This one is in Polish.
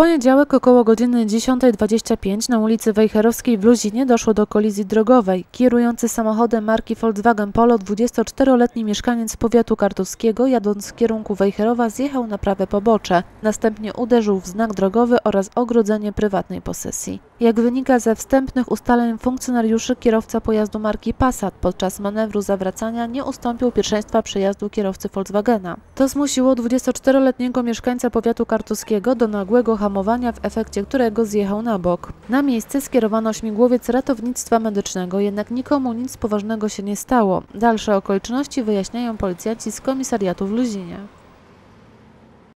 poniedziałek około godziny 10.25 na ulicy Wejherowskiej w Luzinie doszło do kolizji drogowej. Kierujący samochodem marki Volkswagen Polo 24-letni mieszkaniec powiatu kartuskiego jadąc w kierunku Wejherowa zjechał na prawe pobocze. Następnie uderzył w znak drogowy oraz ogrodzenie prywatnej posesji. Jak wynika ze wstępnych ustaleń funkcjonariuszy, kierowca pojazdu marki Passat podczas manewru zawracania nie ustąpił pierwszeństwa przejazdu kierowcy Volkswagena. To zmusiło 24-letniego mieszkańca powiatu kartuskiego do nagłego hamowania, w efekcie którego zjechał na bok. Na miejsce skierowano śmigłowiec ratownictwa medycznego, jednak nikomu nic poważnego się nie stało. Dalsze okoliczności wyjaśniają policjanci z komisariatu w Luzinie.